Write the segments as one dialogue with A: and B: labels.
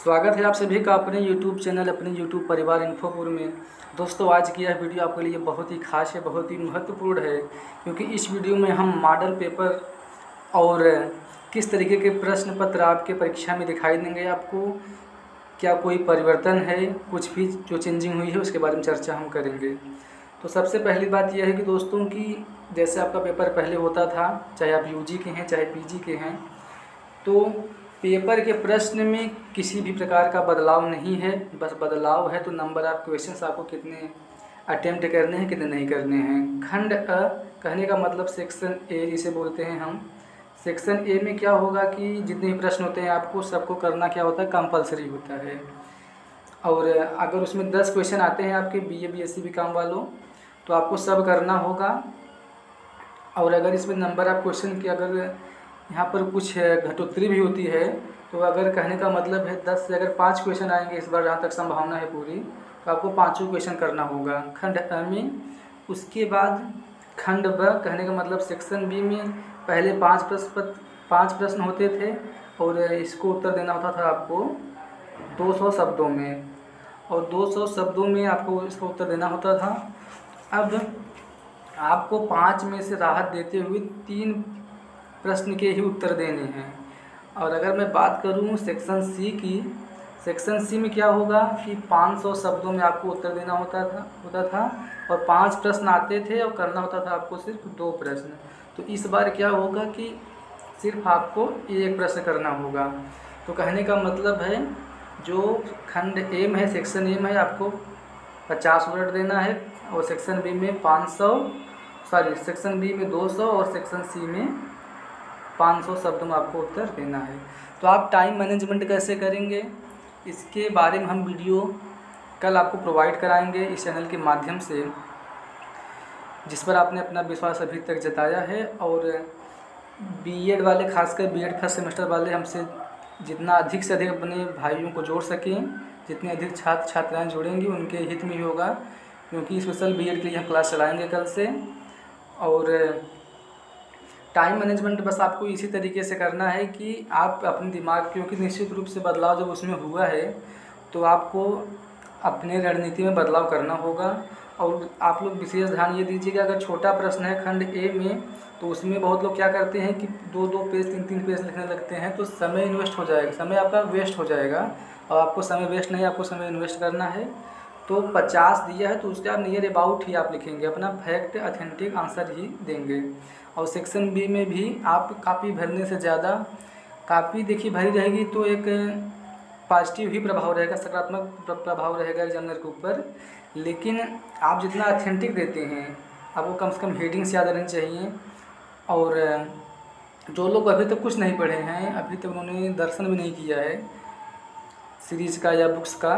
A: स्वागत है आप सभी का अपने YouTube चैनल, अपने YouTube परिवार इन्फोपुर में। दोस्तों, आज की यह वीडियो आपके लिए बहुत ही खास है, बहुत ही महत्वपूर्ण है, क्योंकि इस वीडियो में हम मॉडल पेपर और किस तरीके के प्रश्न पत्र आपके परीक्षा में दिखाई देंगे, आपको क्या कोई परिवर्तन है, कुछ भी जो चेंजिंग हुई है, उसके बारे में चर्चा हम करेंगे। तो सबसे पहली बात यह है कि दोस्तों की जैसे आपका पेपर पहले होता था, चाहे आप यूजी के हैं, चाहे पीजी के हैं तो पेपर के प्रश्न में किसी भी प्रकार का बदलाव नहीं है। बस बदलाव है तो नंबर ऑफ़ क्वेश्चन आपको कितने अटेम्प्ट करने हैं, कितने नहीं करने हैं। खंड अ, कहने का मतलब सेक्शन ए जिसे बोलते हैं हम। सेक्शन ए में क्या होगा कि जितने भी प्रश्न होते हैं आपको, सबको करना क्या होता है? कंपलसरी होता है। और अगर उसमें दस क्वेश्चन आते हैं आपके, B A, B, S, C, B, com वालों तो आपको सब करना होगा। और अगर इसमें नंबर ऑफ़ क्वेश्चन की अगर यहाँ पर कुछ घटोत्तरी भी होती है। तो अगर कहने का मतलब है, दस से अगर पाँच क्वेश्चन आएँगे इस बार, जहाँ तक संभावना है पूरी तो आपको पाँचों क्वेश्चन करना होगा। खंड अ, में उसके बाद खंड ब, कहने का मतलब सेक्शन बी में पहले पाँच प्रश्न पाँच प्रश्न होते थे और इसको उत्तर देना होता था आपको 200 शब्दों में। और 200 शब्दों में आपको इसका उत्तर देना होता था। अब आपको पाँच में से राहत देते हुए तीन प्रश्न के ही उत्तर देने हैं। और अगर मैं बात करूँ सेक्शन सी की सेक्शन सी में क्या होगा कि 500 शब्दों में आपको उत्तर देना होता था होता था और पाँच प्रश्न आते थे और करना होता था आपको सिर्फ़ दो प्रश्न। तो इस बार क्या होगा कि सिर्फ़ आपको एक प्रश्न करना होगा। तो कहने का मतलब है, जो खंड एम है सेक्शन एम है, आपको पचास वर्ड देना है और सेक्शन बी में पाँच सौ सॉरी सेक्शन बी में दो सौ और सेक्शन सी में पाँच सौ शब्द में आपको उत्तर देना है। तो आप टाइम मैनेजमेंट कैसे करेंगे? इसके बारे में हम वीडियो कल आपको प्रोवाइड कराएँगे इस चैनल के माध्यम से, जिस पर आपने अपना विश्वास अभी तक जताया है। और बीएड वाले, खासकर बीएड फ़र्स्ट सेमेस्टर वाले हमसे जितना अधिक से अधिक अपने भाइयों को जोड़ सकें, जितने अधिक छात्र छात्राएँ जुड़ेंगी, उनके हित में ही होगा, क्योंकि स्पेशल बीएड के लिए हम क्लास चलाएँगे कल से। और टाइम मैनेजमेंट बस आपको इसी तरीके से करना है कि आप अपने दिमाग, क्योंकि निश्चित रूप से बदलाव जब उसमें हुआ है तो आपको अपने रणनीति में बदलाव करना होगा। और आप लोग विशेष ध्यान ये दीजिएगा अगर छोटा प्रश्न है खंड ए में तो उसमें बहुत लोग क्या करते हैं कि दो दो पेज, तीन तीन पेज लिखने लगते हैं तो समय इन्वेस्ट हो जाएगा, समय आपका वेस्ट हो जाएगा। और आपको समय वेस्ट नहीं, आपको समय इन्वेस्ट करना है। तो पचास दिया है तो उसके उसका नियर अबाउट ही आप लिखेंगे, अपना फैक्ट अथेंटिक आंसर ही देंगे। और सेक्शन बी में भी आप कापी भरने से ज़्यादा कापी देखिए भरी रहेगी तो एक पॉजिटिव ही प्रभाव रहेगा, सकारात्मक प्रभाव रहेगा एग्जामिनर के ऊपर। लेकिन आप जितना अथेंटिक देते हैं आपको कम से कम हेडिंग्स याद रहनी चाहिए। और जो लोग अभी तक कुछ नहीं पढ़े हैं, अभी तक उन्होंने दर्शन भी नहीं किया है सीरीज़ का या बुक्स का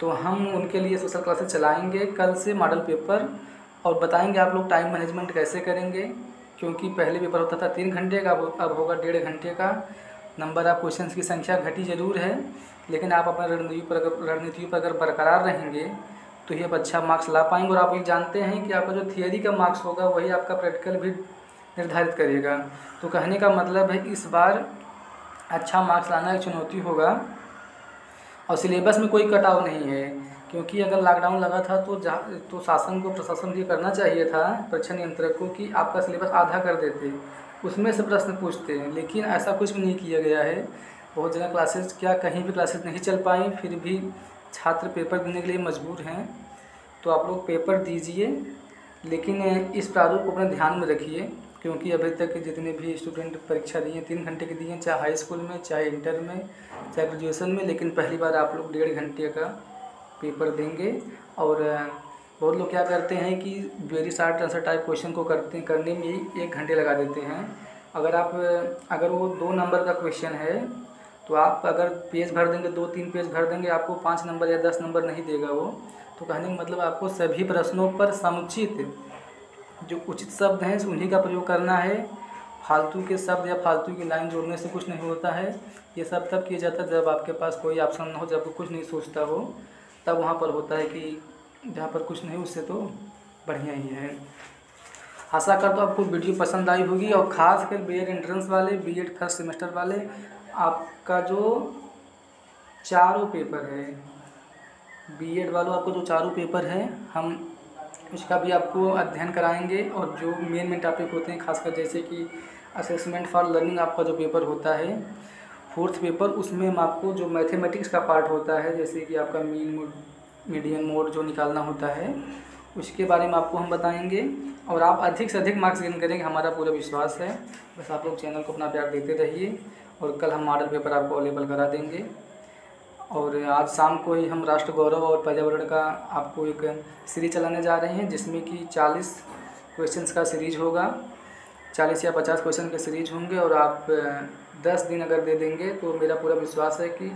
A: तो हम उनके लिए सोशल क्लासेस चलाएँगे। कल से मॉडल पेपर और बताएँगे आप लोग टाइम मैनेजमेंट कैसे करेंगे, क्योंकि पहले पेपर होता था तीन घंटे का, अब होगा डेढ़ घंटे का। नंबर ऑफ़ क्वेश्चन की संख्या घटी ज़रूर है, लेकिन आप अपने रणनीति पर अगर, रणनीति पर अगर बरकरार रहेंगे तो ये अच्छा मार्क्स ला पाएँगे और आप ये जानते हैं कि आपका जो थियरी का मार्क्स होगा, वही आपका प्रैक्टिकल भी निर्धारित करेगा। तो कहने का मतलब है, इस बार अच्छा मार्क्स लाना एक चुनौती होगा। और सिलेबस में कोई कटाव नहीं है। क्योंकि अगर लॉकडाउन लगा था तो जहाँ तो शासन को, प्रशासन ये करना चाहिए था, परीक्षा नियंत्रक को कि आपका सिलेबस आधा कर देते। उसमें से प्रश्न पूछते हैं, लेकिन ऐसा कुछ भी नहीं किया गया है। बहुत जगह क्लासेस क्या कहीं भी क्लासेस नहीं चल पाई, फिर भी छात्र पेपर देने के लिए मजबूर हैं। तो आप लोग पेपर दीजिए, लेकिन इस प्रारूप को अपने ध्यान में रखिए। क्योंकि अभी तक जितने भी स्टूडेंट परीक्षा दिए हैं तीन घंटे की दिए, चाहे हाई स्कूल में, चाहे इंटर में, चाहे ग्रेजुएसन में, लेकिन पहली बार आप लोग डेढ़ घंटे का पेपर देंगे। और बहुत लोग क्या करते हैं कि very short answer type question को करते, करने में ही एक घंटे लगा देते हैं। अगर आप, अगर वो दो नंबर का क्वेश्चन है तो आप अगर पेज भर देंगे, दो तीन पेज भर देंगे, आपको पाँच नंबर या दस नंबर नहीं देगा वो। तो कहने का मतलब आपको सभी प्रश्नों पर समुचित जो उचित शब्द हैं उन्हीं का प्रयोग करना है। फालतू के शब्द या फालतू की लाइन जोड़ने से कुछ नहीं होता है। ये सब तब किया जाता है जब आपके पास कोई ऑप्शन ना हो, जब कुछ नहीं सोचता हो, तब वहाँ पर होता है कि जहाँ पर कुछ नहीं, उससे तो बढ़िया ही है। आशा कर तो आपको वीडियो पसंद आई होगी और ख़ास कर बी एंट्रेंस वाले बी फ़र्स्ट सेमेस्टर वाले, आपका जो चारों पेपर है बीएड वालों, आपको जो चारों पेपर है, हम उसका भी आपको अध्ययन कराएँगे और जो मेन मेन टॉपिक होते हैं, खासकर जैसे कि असेसमेंट फॉर लर्निंग आपका जो पेपर होता है फोर्थ पेपर उसमें हम आपको जो मैथमेटिक्स का पार्ट होता है, जैसे कि आपका मीन मोड मीडियन मोड जो निकालना होता है, उसके बारे में आपको हम बताएँगे और आप अधिक से अधिक मार्क्स गेन करेंगे, हमारा पूरा विश्वास है। बस आप लोग चैनल को अपना प्यार देते रहिए और कल हम मॉडल पेपर आपको अवेलेबल करा देंगे। और आज शाम को ही हम राष्ट्र गौरव और पर्यावरण का आपको एक सीरीज़ चलाने जा रहे हैं, जिसमें कि चालीस क्वेश्चंस का सीरीज़ होगा। चालीस या पचास क्वेश्चन के सीरीज़ होंगे और आप, दस दिन अगर दे देंगे तो मेरा पूरा विश्वास है कि